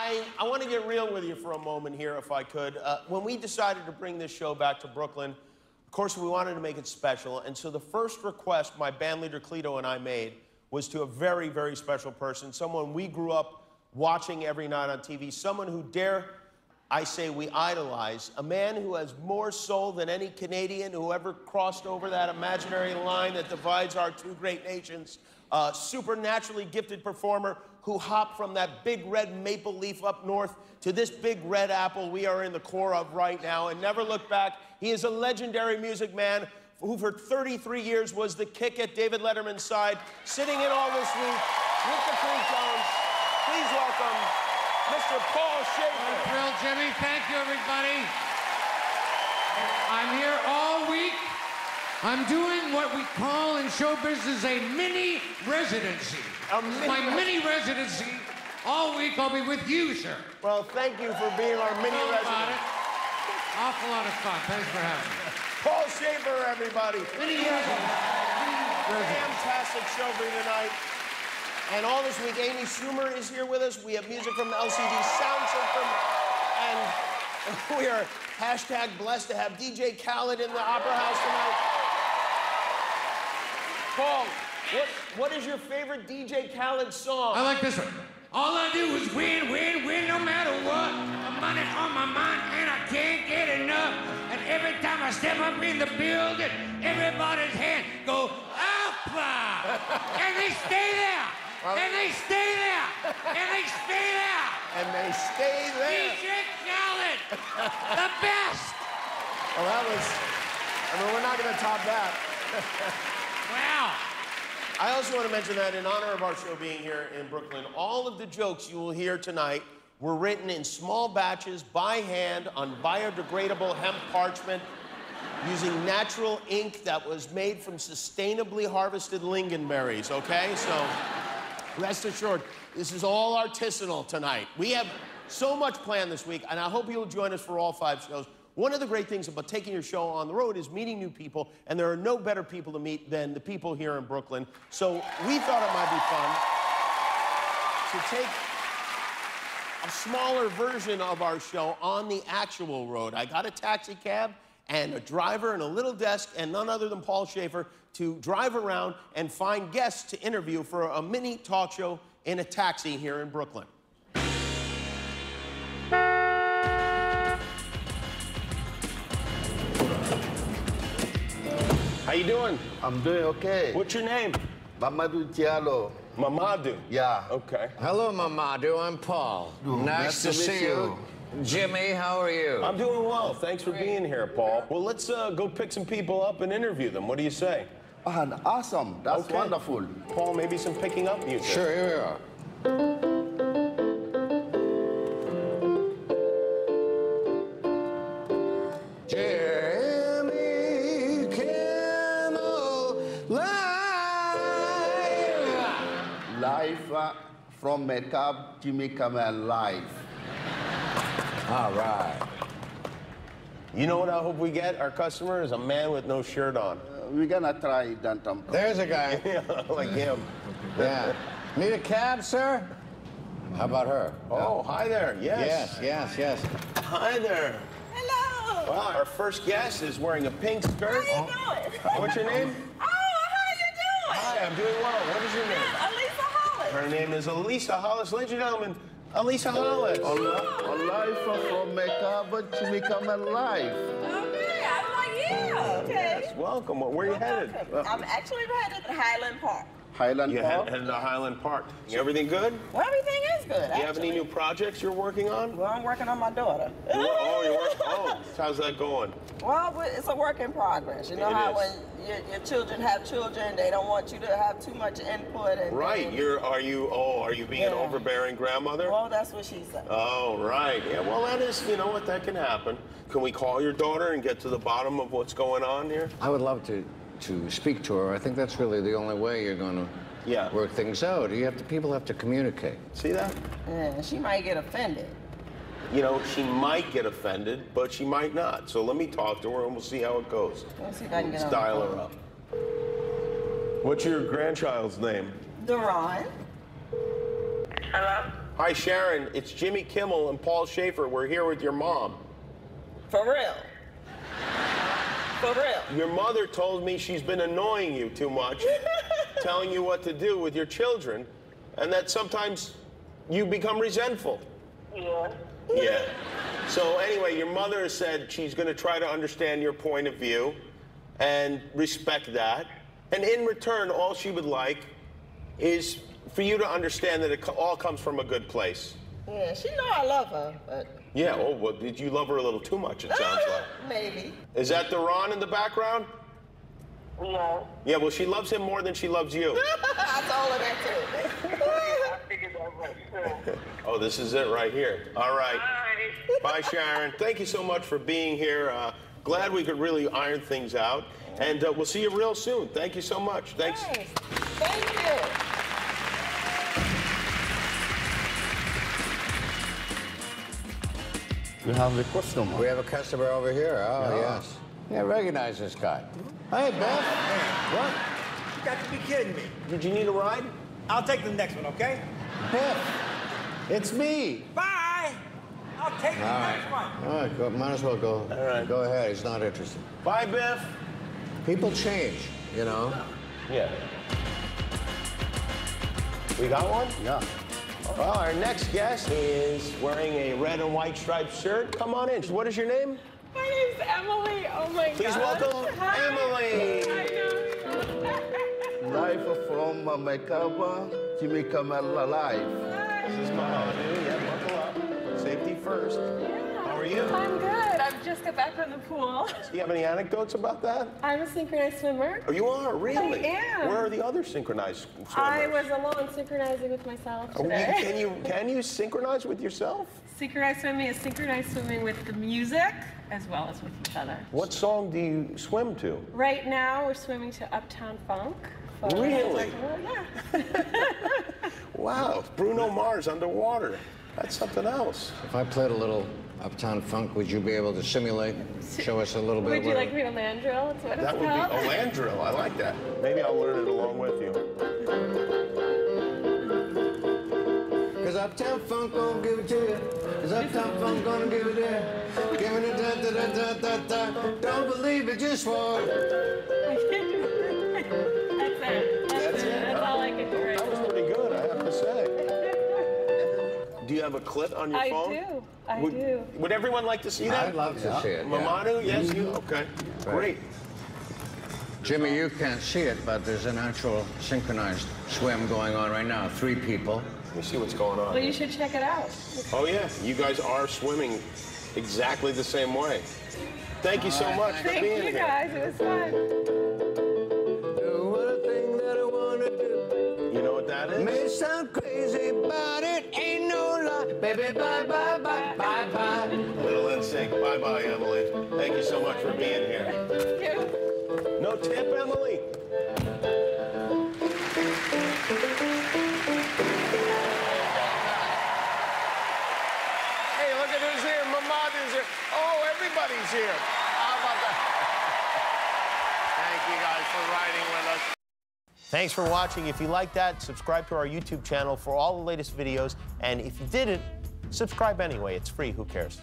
I, I want to get real with you for a moment here, if I could. Uh, when we decided to bring this show back to Brooklyn, of course, we wanted to make it special. And so the first request my band leader Cleto and I made was to a very, very special person, someone we grew up watching every night on TV, someone who dare I say we idolize, a man who has more soul than any Canadian who ever crossed over that imaginary line that divides our two great nations, a supernaturally gifted performer who hopped from that big red maple leaf up north to this big red apple we are in the core of right now and never looked back. He is a legendary music man who for 33 years was the kick at David Letterman's side, sitting in all this week with the Cletones. Please welcome Mr. Paul Shaffer. I'm thrilled, Jimmy. Thank you, everybody. I'm here all week. I'm doing what we call in show business a mini residency. Mini My mini residency. All week I'll be with you, sir. Well, thank you for being our mini Know about resident. it. Awful lot of fun. Thanks for having me. Paul Shaffer, everybody. Mini residency. Fantastic show for you tonight. And all this week, Amy Schumer is here with us. We have music from the LCD Soundsystem. And we are hashtag blessed to have DJ Khaled in the Opera House tonight. Paul, what, what is your favorite DJ Khaled song? I like this one. All I do is win, win, win, no matter what. The money on my mind and I can't get enough. And every time I step up in the building, everybody's hand go up, uh, and they stay there, and they stay there, and they stay there. and they stay there. DJ Khaled, the best. Well, that was, I mean, we're not going to top that. Wow. I also want to mention that in honor of our show being here in Brooklyn, all of the jokes you will hear tonight were written in small batches by hand on biodegradable hemp parchment using natural ink that was made from sustainably harvested lingonberries, okay? So rest assured, this is all artisanal tonight. We have so much planned this week, and I hope you'll join us for all five shows. One of the great things about taking your show on the road is meeting new people, and there are no better people to meet than the people here in Brooklyn. So we thought it might be fun to take a smaller version of our show on the actual road. I got a taxi cab and a driver and a little desk and none other than Paul Shaffer to drive around and find guests to interview for a mini talk show in a taxi here in Brooklyn. How you doing? I'm doing okay. What's your name? Mamadou Diallo. Mamadou. Yeah. Okay. Hello, Mamadou. I'm Paul. Nice, nice to, to meet see you. you. Jimmy, how are you? I'm doing well. Thanks for being here, Paul. Well, let's uh, go pick some people up and interview them. What do you say? And awesome. That's Okay. wonderful. Paul, maybe some picking up music. sure, here Live from Makeup, Jimmy Kimmel Live. All right. You know what I hope we get? Our customer is a man with no shirt on. Uh, we're gonna try that. Um, There's a guy. Yeah, like him. Yeah. Need a cab, sir? How about her? Oh, hi there. Yes, Yes. yes, yes. Hi there. Hello. Wow, our first guest is wearing a pink skirt. How you doing? What's your name? Oh, how you doing? Hi, I'm doing well. What is your name? Good, Elisa Hollis. Her name is Elisa Hollis. Ladies and gentlemen, Elisa Hollis. on, on uh, from Makeup, Jimmy Kimmel Live. Okay, I'm like, yeah, okay. Yes, welcome. Where are you headed? Welcome. I'm actually headed to Highland Park. Highland You Park. head- headed to uh, Highland Park. Everything good? Well, everything is good. Do you have any new projects you're working on? Well, I'm working on my daughter. You wor- oh, oh you work. Oh, how's that going? Well, it's a work in progress. You know It how is. when your, your children have children, they don't want you to have too much input. And Right. and- You're. Are you? Oh, are you being an overbearing grandmother? Well, that's what she said. Oh, right. Yeah, well, that is, you know what, that can happen. Can we call your daughter and get to the bottom of what's going on here? I would love to, to speak to her. I think that's really the only way you're going to Yeah. work things out. You have to, people have to communicate. See that? Yeah, she might get offended. You know, she might get offended, but she might not. So let me talk to her and we'll see how it goes. Let's see if I can get Let's on the dial her up. What's your grandchild's name? Deron. Hello? Hi, Sharon. It's Jimmy Kimmel and Paul Shaffer. We're here with your mom. For real. For real. Your mother told me she's been annoying you too much, telling you what to do with your children, and that sometimes you become resentful. Yeah. Yeah. So anyway, your mother has said she's going to try to understand your point of view and respect that. And in return, all she would like is for you to understand that it all comes from a good place. Yeah, she know I love her, but Yeah. Oh, well, did you love her a little too much? It sounds like. maybe. Is that the Ron in the background? Yeah. Yeah. Well, she loves him more than she loves you. I told her that too. Oh, this is it right here. All right. Bye, Sharon. Thank you so much for being here. Uh, glad we could really iron things out. And uh, we'll see you real soon. Thank you so much. Thanks. Thanks. Thank you. You have a customer. We have a customer over here. Oh, Yeah. yes. Yeah, I recognize this guy. Hey, Beth. What? You got to be kidding me. Did you need a ride? I'll take the next one, okay? Beth, it's me. Bye. I'll take the All right. next one. All right, go, might as well go. All right. Go ahead. He's not interested. Bye, Biff. People change, you know. Yeah. We got one? Yeah. Well, our next guest is wearing a red and white striped shirt. Come on in. What is your name? My name's Emily. Oh my God. Please gosh. welcome Hi. Emily. I know. Live from Merkaba, Jimmy Kimmel Live. This is Mama. Yeah, buckle up. Safety first. How are you? I'm good. I've just got back from the pool. Do you have any anecdotes about that? I'm a synchronized swimmer. Oh, you are really? I am. Where are the other synchronized swimmers? I was alone synchronizing with myself Oh, you- can you can you synchronize with yourself? synchronized swimming is synchronized swimming with the music as well as with each other. What song do you swim to? Right now, we're swimming to Uptown Funk. Really? Yeah. Wow, Bruno Mars underwater. That's something else. If I played a little Uptown Funk, would you be able to simulate, show us a little bit? Would of you what like it- me to land drill? That's what That it's would be a land drill. I like that. Maybe I'll learn it along with you. Cause Uptown Funk gonna give it to you. Cause Uptown Funk gonna give it there. Giving it da da da da da da. Don't believe it, just walk. That's it. That's, it. That's all I can do right That was pretty good, I have to say. Do you have a clip on your iPhone? I do. I would, do. Would everyone like to see that? I'd love to see it. yeah. Mamadou, yes, you? Mm-hmm. Okay, great. Jimmy, you can't see it, but there's an actual synchronized swim going on right now. Three people. Let me see what's going on. Well, you should check it out. Oh yeah, you guys are swimming exactly the same way. Thank you so much for being here. Thank being you here. guys. It was fun. Do one thing that I wanna do. You know what that is? May sound crazy, but it ain't no lie. Baby, bye, bye, bye, bye, bye. Little NSYNC. Bye bye, Emily. Thank you so much for being here. Thank you. No tip, Emily? Hey, look at who's here. Mamadou's here. Oh, everybody's here. How about that? Thank you guys for riding with us. Thanks for watching. If you like that, subscribe to our YouTube channel for all the latest videos. And if you didn't, subscribe anyway. It's free. Who cares?